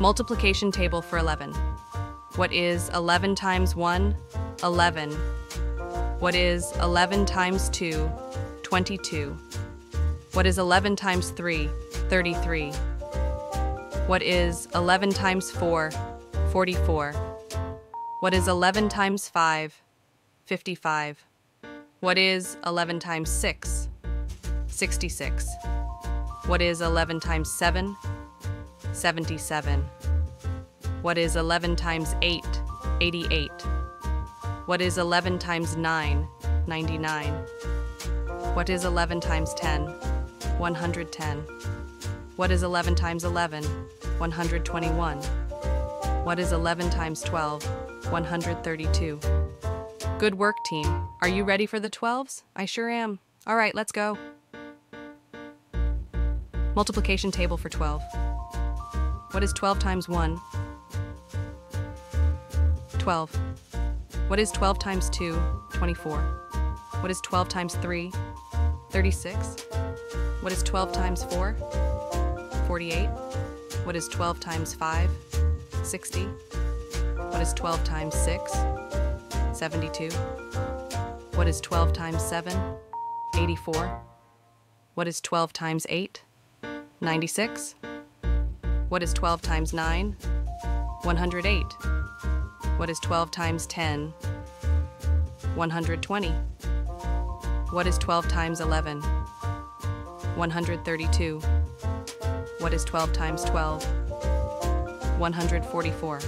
Multiplication table for 11. What is 11 times 1? 11. What is 11 times 2? 22. What is 11 times 3? 33. What is 11 times 4? 44. What is 11 times 5? 55. What is 11 times 6? 66. What is 11 times 7? 77. What is 11 times 8? 88. What is 11 times 9? 99. What is 11 times 10? 110. What is 11 times 11? 121. What is 11 times 12? 132. Good work, team. Are you ready for the 12s? I sure am. All right, let's go. Multiplication table for 12. What is 12 times 1? 12. What is 12 times 2? 24. What is 12 times 3? 36. What is 12 times 4? 48. What is 12 times 5? 60. What is 12 times 6? 72. What is 12 times 7? 84. What is 12 times 8? 96. What is 12 times 9? 108. What is 12 times 10? 120. What is 12 times 11? 132. What is 12 times 12? 144.